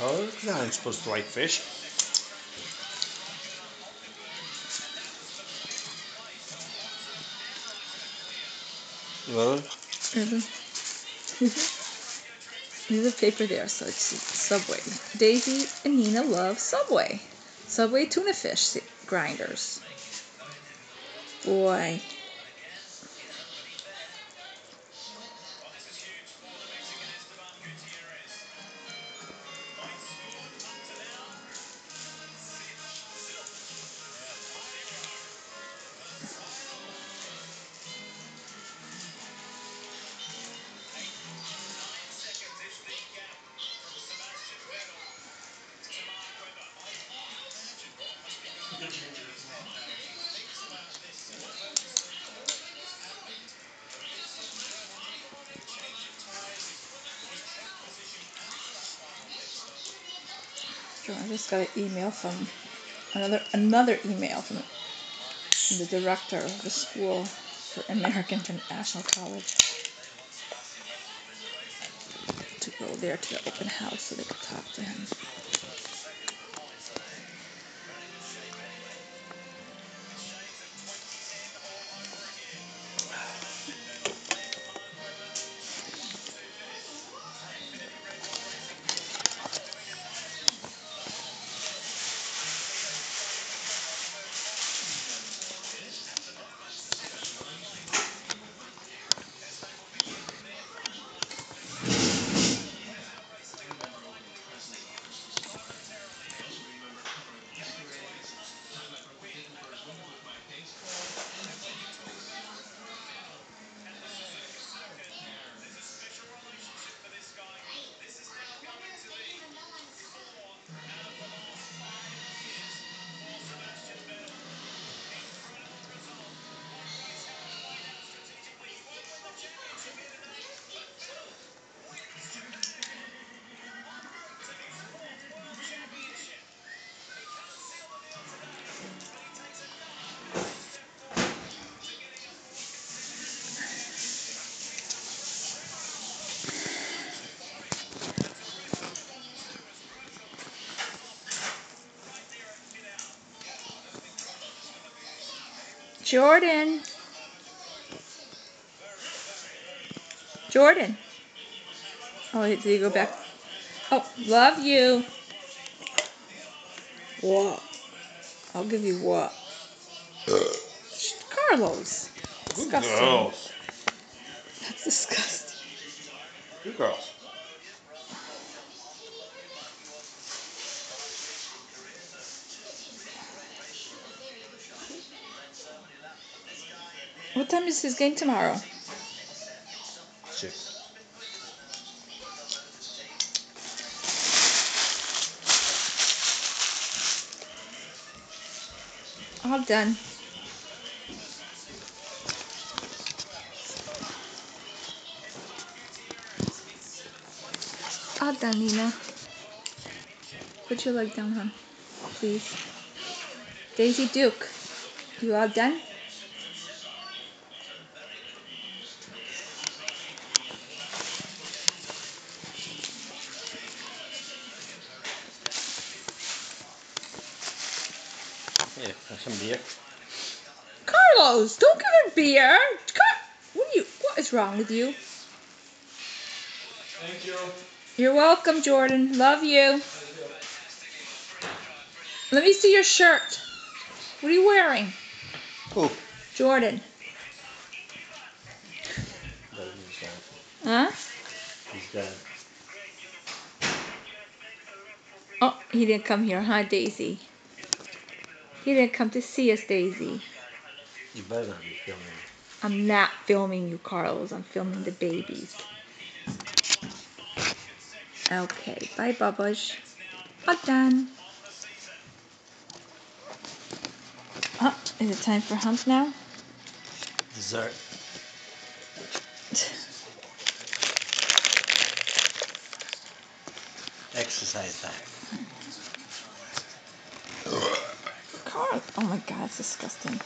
You're not supposed to like fish. Mm-hmm. There's a paper there, so it's Subway. Daisy and Nina love Subway. Subway tuna fish grinders. Boy. I just got an email from another another email from the director of the school for American International College to go there to the open house so they could talk to him. Jordan. Jordan. Oh, did you go back? Oh, love you. What? I'll give you what? Carlos. Disgusting. Good girls. That's disgusting. Good girls. What time is his game tomorrow? Six. All done. All done, Nina. Put your leg down, huh? Please. Daisy Duke, you all done? Yeah, have some beer. Carlos, don't give her beer. What are you? What is wrong with you? Thank you. You're welcome, Jordan. Love you. Let me see your shirt. What are you wearing? Who? Jordan. Huh? He's dead. Oh, he didn't come here, huh, Daisy? He didn't come to see us, Daisy. You better not be filming. I'm not filming you, Carlos. I'm filming the babies. Okay, bye, Bubba's. All done. Oh, is it time for hump now? Dessert. Exercise time. Oh my god, it's disgusting.